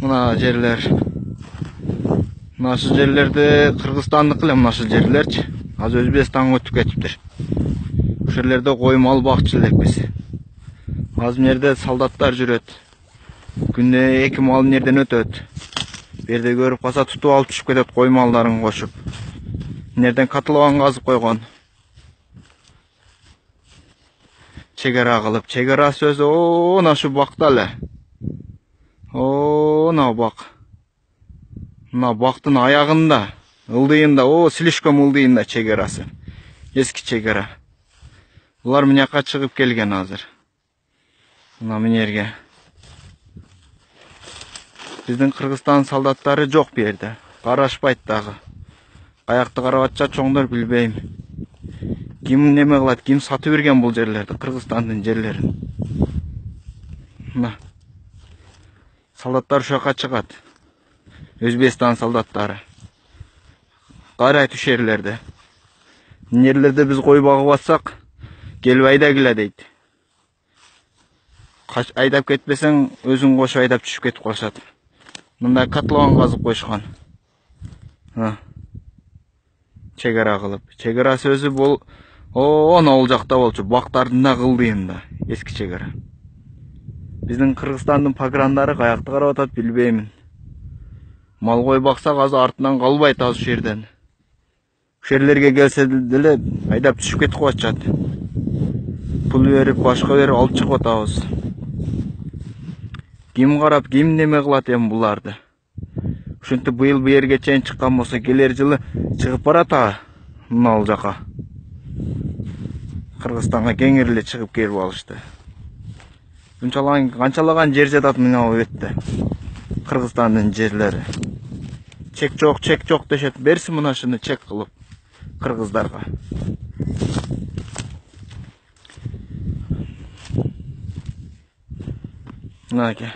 мына жерлер. Мына ушул жерлерде кыргызстандыкы эле мына ушул жерлерчи азыр өзбекстанга өтүп кетиптир ошол жерлерде кой мал бакчу элекпиз азыр мына жерде солдаттар жүрөт күнүнө эки мал мына жерден өтөт бу жерде көрүп калса тутуп алып түшүп кетет кой малдарын кошуп мына жерден котлован казып койгон чек ара кылып чек арасы өзү мына ушу бакта эле о мына бак мына бактын аягында ылдыйында о слишком ылдыйында чек арасы эски чек ара булар мына жака чыгып келген азыр. Мына мына жерге биздин кыргызстан солдаттары жок бу жерде карашпайт дагы каякты карап атышат чоңдор билбейм ким неме кылат ким сатып берген бул жерлерди кыргызстандын жерлерин мына. Солдаттар жака чыгат. Өзбекстан солдаттары. Жерлерде мына жерлерде биз кой багып атсак келип айдагыла дейт Кач- айдап кетпесең өзүң кошуп айдап түшүп кетип калышат мындай котлован казып коюшкан Мына. чек ара кылып чек арасы өзү бул о мына бул жакта болчу. Бактардын дагы ылдыйында эски чек ара биздин кыргызстандын пограндары каякты карап атат билбеймин мал кой баксак азыр артынан калбайт азыр ушул жерден. Ушул жерлерге келсе деле айдап түшүп кетип калышат пул берип башка берип алып чыгып атабыз ким карап ким неме кылат эми буларды ушинтип быйыл бу жерге чейин чыккан болсо келер жылы чыгып барат а мына бул жака кыргызстанга кеңири эле чыгып келип алышты. Ушунчалаган канчалаган жер жатат мына бу бетте. Кыргызстандын жерлери. Чек жок чек жок дешет. Берсин мына ушуну чек кылып кыргыздарга. Мынакей